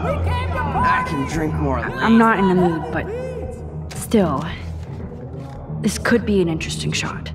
I can drink more. I'm not in the mood, but still, this could be an interesting shot.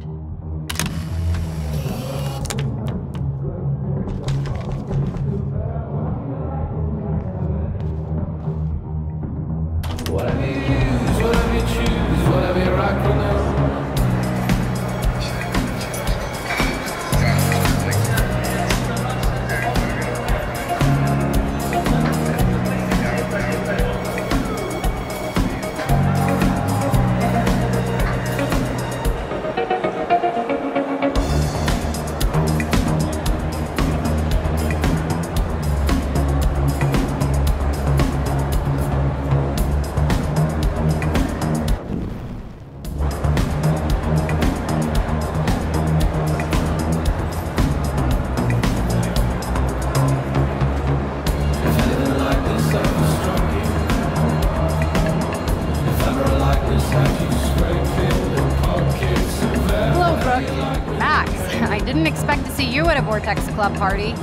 You at a Vortex Club party.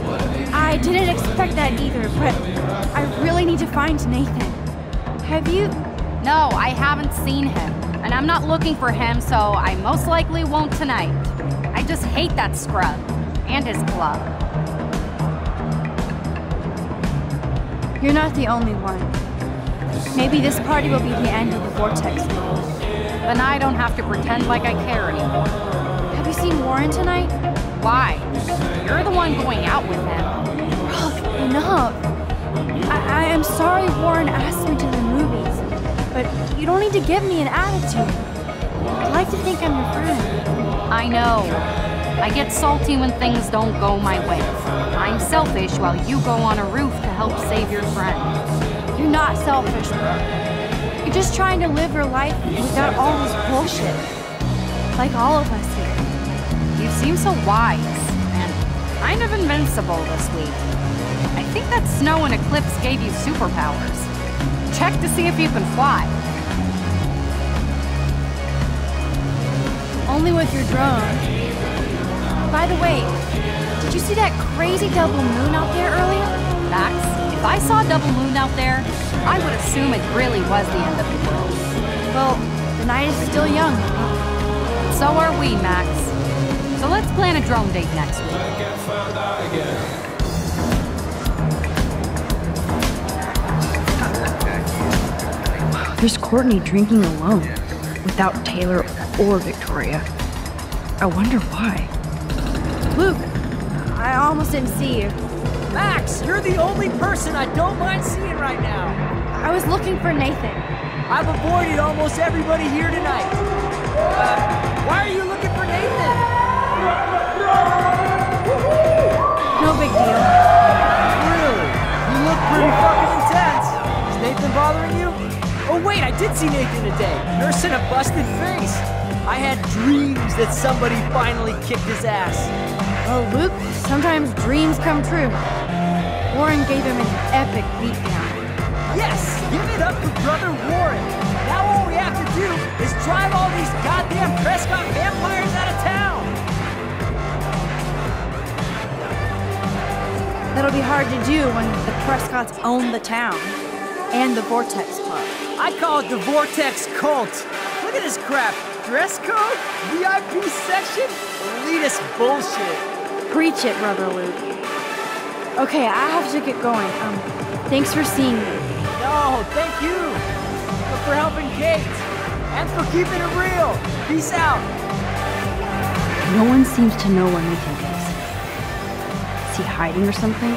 I didn't expect that either, but I really need to find Nathan. Have you? No, I haven't seen him. And I'm not looking for him, so I most likely won't tonight. I just hate that scrub. And his club. You're not the only one. Maybe this party will be the end of the Vortex. Then I don't have to pretend like I care anymore. Have you seen Warren tonight? Why? You're the one going out with him. Brooke, enough. I, I am sorry Warren asked me to the movies, but you don't need to give me an attitude. I'd like to think I'm your friend. I know. I get salty when things don't go my way. I'm selfish while you go on a roof to help save your friend. You're not selfish, Brooke. You're just trying to live your life without all this bullshit. Like all of us. You seem so wise and kind of invincible this week. I think that snow and eclipse gave you superpowers. Check to see if you can fly. Only with your drone. By the way, did you see that crazy double moon out there earlier? Max, if I saw a double moon out there, I would assume it really was the end of the world. Well, the night is still young. So are we, Max. So let's plan a drone date next week. Get found out again. There's Courtney drinking alone, without Taylor or Victoria. I wonder why. Luke, I almost didn't see you. Max, you're the only person I don't mind seeing right now. I was looking for Nathan. I've avoided almost everybody here tonight. Uh, why are you looking for Nathan? No big deal. Really? You look pretty fucking intense. Is Nathan bothering you? Oh wait, I did see Nathan today, nursing a busted face. I had dreams that somebody finally kicked his ass. Oh, Luke, sometimes dreams come true. Warren gave him an epic beatdown. Yes, give it up for brother Warren. Now all we have to do is drive all these goddamn Prescott vampires out of town. That'll be hard to do when the Prescotts own the town and the Vortex Club. I call it the Vortex Cult. Look at this crap. Dress code, VIP section, elitist bullshit. Preach it, Brother Luke. Okay, I have to get going. Um, thanks for seeing me. No, thank you. But for helping Kate. And for keeping it real. Peace out. No one seems to know where Nathan is. Is he hiding or something?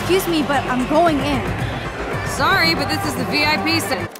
Excuse me, but I'm going in. Sorry, but this is the VIP section.